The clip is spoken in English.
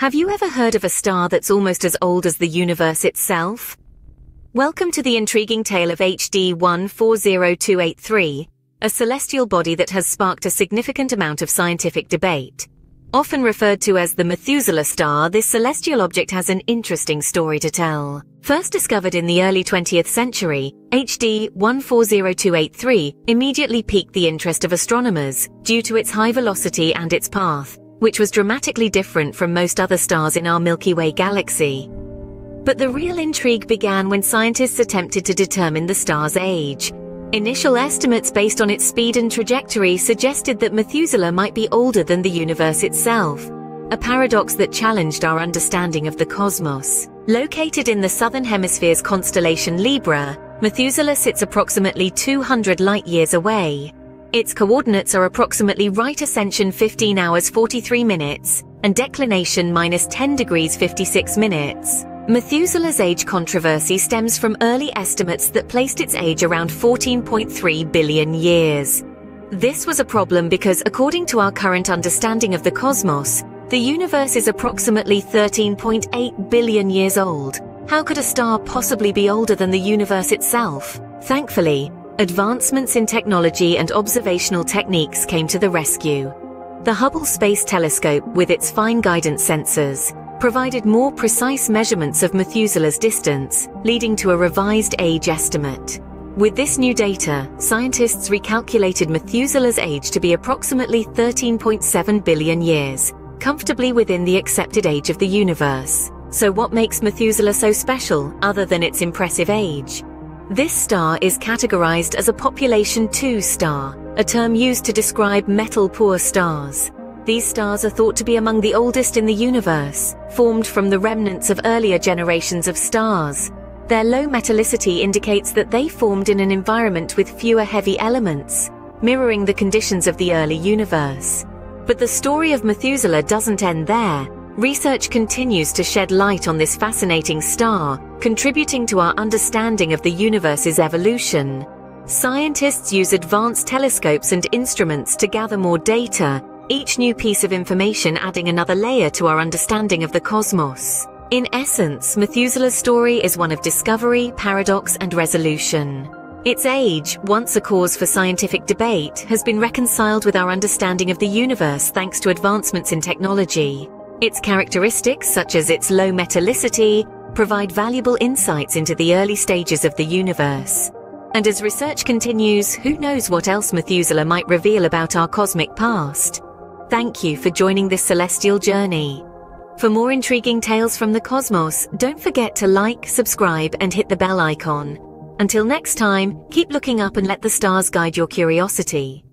Have you ever heard of a star that's almost as old as the universe itself? Welcome to the intriguing tale of HD 140283, a celestial body that has sparked a significant amount of scientific debate. Often referred to as the Methuselah star, this celestial object has an interesting story to tell. First discovered in the early 20th century, HD 140283 immediately piqued the interest of astronomers due to its high velocity and its path, which was dramatically different from most other stars in our Milky Way galaxy. But the real intrigue began when scientists attempted to determine the star's age. Initial estimates based on its speed and trajectory suggested that Methuselah might be older than the universe itself, a paradox that challenged our understanding of the cosmos. Located in the southern hemisphere's constellation Libra, Methuselah sits approximately 200 light-years away, its coordinates are approximately right ascension 15 hours 43 minutes and declination minus 10 degrees 56 minutes. Methuselah's age controversy stems from early estimates that placed its age around 14.3 billion years. This was a problem because according to our current understanding of the cosmos, the universe is approximately 13.8 billion years old. How could a star possibly be older than the universe itself? Thankfully, Advancements in technology and observational techniques came to the rescue. The Hubble Space Telescope, with its fine guidance sensors, provided more precise measurements of Methuselah's distance, leading to a revised age estimate. With this new data, scientists recalculated Methuselah's age to be approximately 13.7 billion years, comfortably within the accepted age of the universe. So what makes Methuselah so special, other than its impressive age? This star is categorized as a population 2 star, a term used to describe metal-poor stars. These stars are thought to be among the oldest in the universe, formed from the remnants of earlier generations of stars. Their low metallicity indicates that they formed in an environment with fewer heavy elements, mirroring the conditions of the early universe. But the story of Methuselah doesn't end there. Research continues to shed light on this fascinating star, contributing to our understanding of the universe's evolution. Scientists use advanced telescopes and instruments to gather more data, each new piece of information adding another layer to our understanding of the cosmos. In essence, Methuselah's story is one of discovery, paradox, and resolution. Its age, once a cause for scientific debate, has been reconciled with our understanding of the universe thanks to advancements in technology. Its characteristics, such as its low metallicity, provide valuable insights into the early stages of the universe. And as research continues, who knows what else Methuselah might reveal about our cosmic past? Thank you for joining this celestial journey. For more intriguing tales from the cosmos, don't forget to like, subscribe, and hit the bell icon. Until next time, keep looking up and let the stars guide your curiosity.